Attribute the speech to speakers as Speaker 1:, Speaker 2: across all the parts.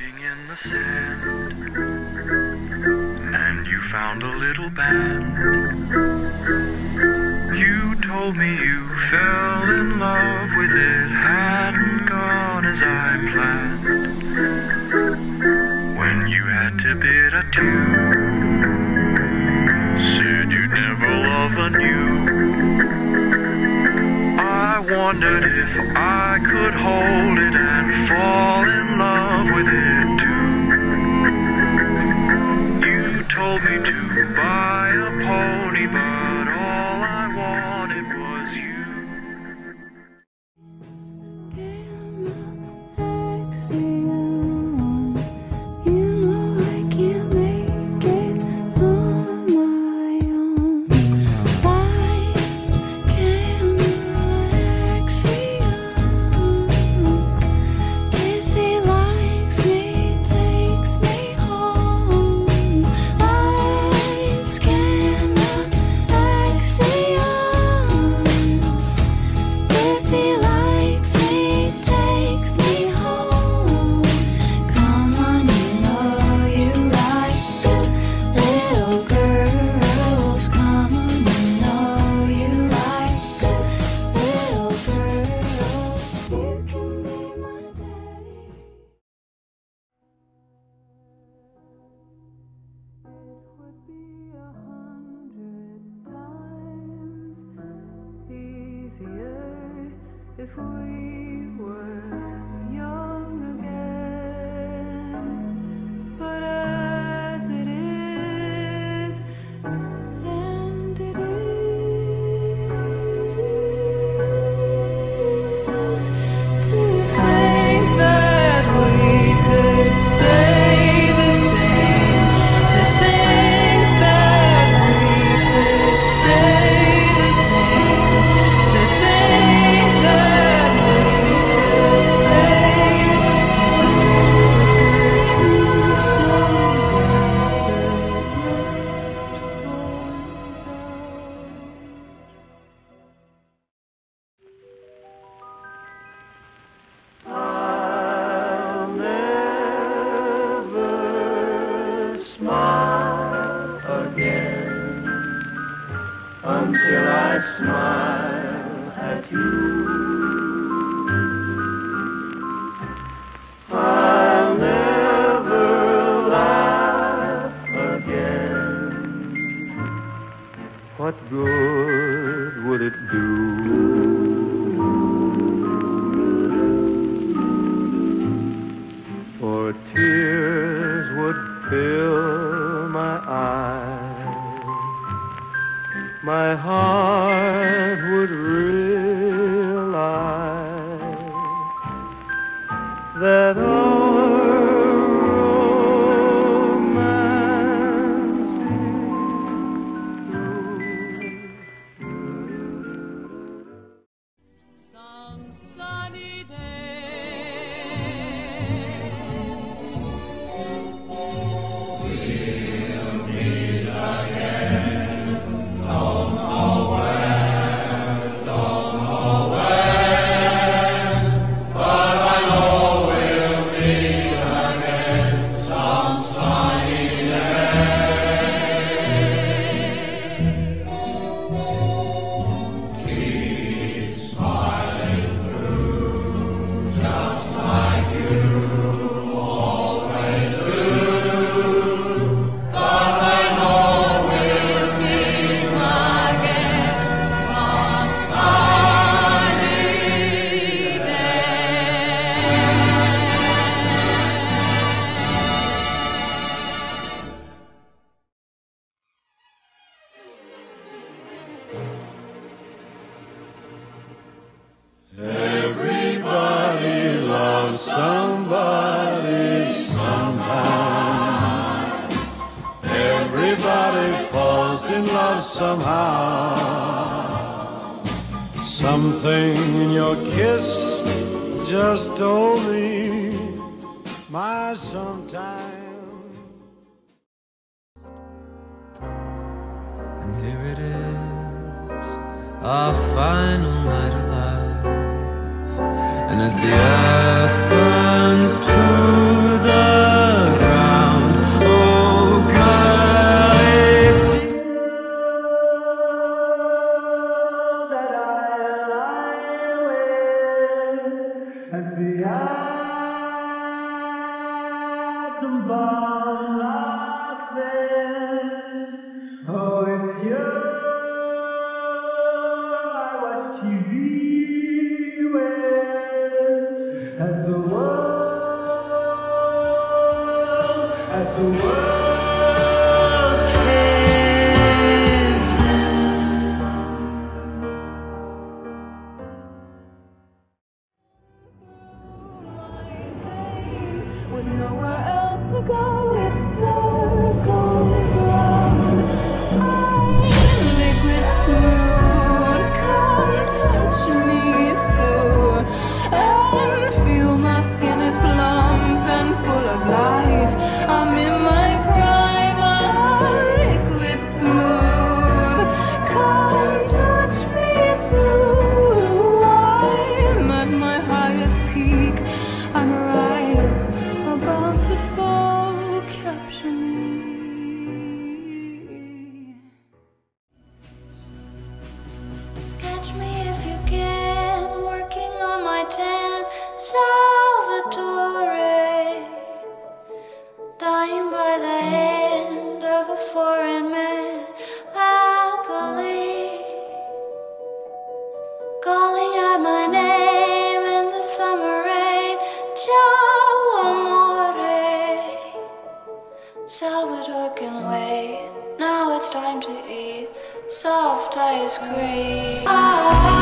Speaker 1: Sitting in the sand, and you found a little band. You told me you fell in love with it, hadn't gone as I planned. When you had to bid adieu, said you'd never love anew. Wondered if I could hold it and fall in love with it too. You told me to buy a pony,
Speaker 2: my
Speaker 1: eyes. My heart would realize
Speaker 3: somehow. Something in your kiss just told me my sometime.
Speaker 4: And here it is, our final night alive. And as the earth burns
Speaker 1: as the world, as the world
Speaker 5: Calling out my name in the summer rain, ciao amore. Salvatore can wait. Now it's time to eat soft ice cream. Soft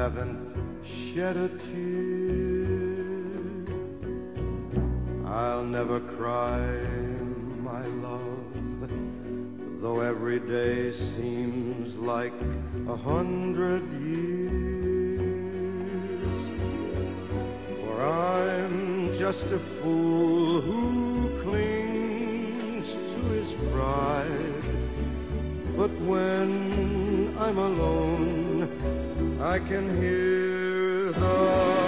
Speaker 3: haven't shed a tear. I'll never cry, my love, though every day seems like a hundred years. For I'm just a fool who clings to his pride. But when I'm alone, I can hear the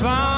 Speaker 4: found